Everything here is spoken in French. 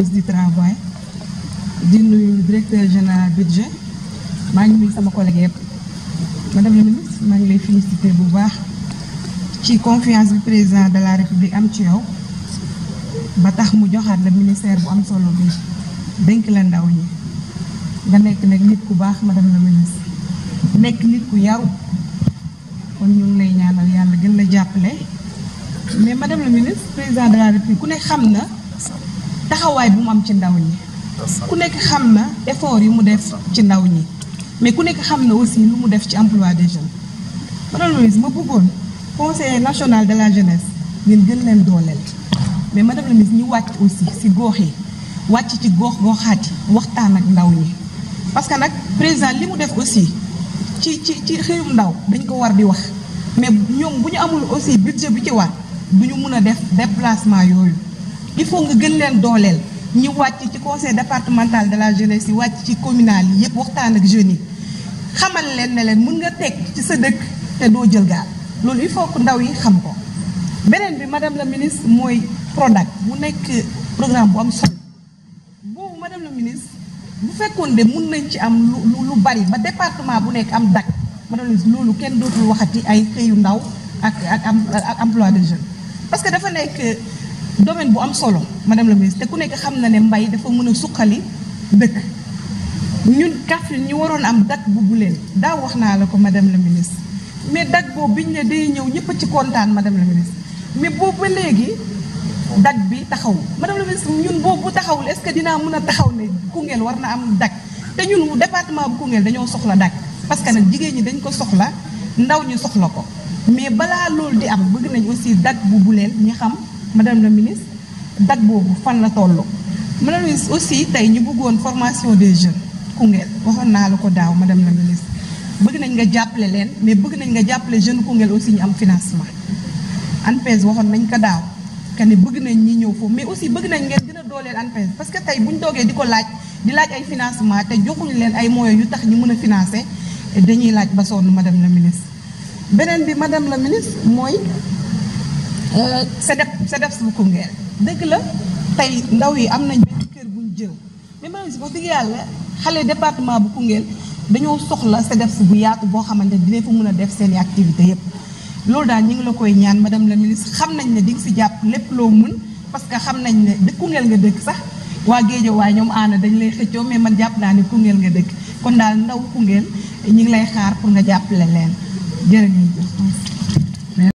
du travail. Di nuyu directeur général budget. Maa ngi nuyu sama collègue madame la ministre maa ngi lay féliciter bu confiance bi président de la république am ci yow ba ministère solo la madame la ministre. Mais madame la ministre président de la république ku nekk xam na taxawaay bu mu am ci ndaw ñi. Ku nekk xam na effort mu mais ku nekk aussi lu mu def ci jeunes. Madame national de la jeunesse ngeen gën leen dooleel. Mais madame la ñu wàcc aussi si gox yi. Wàcc ci goxaat yi waxtaan ak ndaw parce que nag président li mu def aussi ci ci ci xëyum ndaw dañ ko war di wax. Mais ñoom bu ñu aussi budget bi ci war du ñu mun il faut nga gën leen dooleel. Ñu wàcc ci conseil départemental de la jeunesse yi wàcc ci communal yi yëpp waxtaan ak jeunes yi. Xamal leen ne leen mun nga teg ci sa dëkk te doo jël gaal. Loolu il faut que ndaw yi xam ko. Beneen bi madame la ministre mooy Prodac. Mu nekk programme bu am solo. Boobu madame la ministre bu fekkoon de mun nañ ci am lu lu bari ba département bu nekk am dak madame la ministre loolu kenn dootul waxati ay xëyu ndaw ak ak ak emploi de jeunes. Parce que dafa nekk domaine bu am solo madame la ministre te ku nekk xam na ne mbay dafa mën a suqali dëkk ñun Kaffrine ñu waroon am dak bu bu leen. Daaw wax naa la ko madame la ministre. Mais dak boobu biñ ne day ñëw ñëpp ci kontaan madame la ministre. Mais boobu ba léegi dak bi taxaw. Madame la ministre ñun boobu bu taxawul est-ce que dinaa mën a taxaw ne Koungheul war na am dak? Te ñun département bu Koungheul dañoo soxla dak. Parce que nag jigéen ñi dañ ko soxla ndaw ñu soxla ko. Mais balaa loolu di am bëgg nañ aussi dak bu bu ñi xam madame la ministre dak boobu fan la madame la ministre aussi tey ñu bëggoon formation des jeunes Koungheul. Waxoon naa la ko daaw madame la ministre. Bëgg nañ nga jàppale leen mais bëgg aussi ñu am financement. Nañ mais aussi bëgg nañ ngeen gën parce que doogee di ko laaj di laaj ay financement te joxuñu leen ay moyens yu tax ñu mën madame la ministre CEDEP bu Koungheul. Dëgg la tey ndaw yi am nañ benn kër jël. Mais madame si wax dëgg yàlla xale département bu Koungheul dañoo soxla CEDEP bu yaatu boo xamante ne dinañ fa mën a def seen activité yépp. Loolu daal ñu ngi la koy ñaan madame la ministre xam nañ ne di nga si jàpp lépp loo mën parce que xam nañ ne dëkk Koungheul nga dëkk sax. Waa waaye ñoom aana dañ lay xëccoo mais man jàpp naa ne Koungheul nga dëkk. Kon daal ndaw Koungheul ñu ngi lay xaar pour nga jàppale leen. Jërë ngeen jëf